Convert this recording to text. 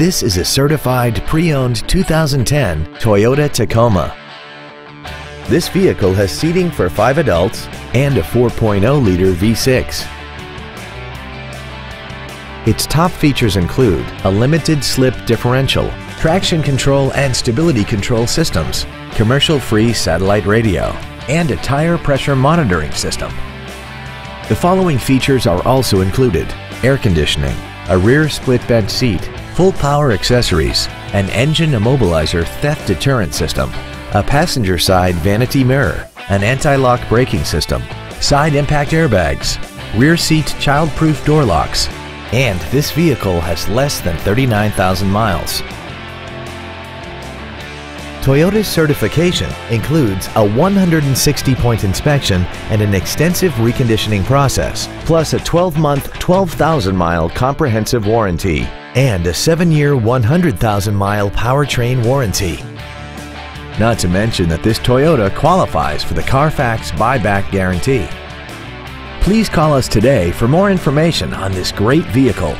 This is a certified pre-owned 2010 Toyota Tacoma. This vehicle has seating for five adults and a 4.0-liter V6. Its top features include a limited slip differential, traction control and stability control systems, commercial-free satellite radio, and a tire pressure monitoring system. The following features are also included air conditioning, a rear split bench seat, full power accessories, an engine immobilizer theft deterrent system, a passenger side vanity mirror, an anti-lock braking system, side impact airbags, rear seat child-proof door locks, and this vehicle has less than 39,000 miles. Toyota's certification includes a 160-point inspection and an extensive reconditioning process, plus a 12-month, 12,000-mile comprehensive warranty and a 7-year, 100,000-mile powertrain warranty. Not to mention that this Toyota qualifies for the Carfax buyback guarantee. Please call us today for more information on this great vehicle.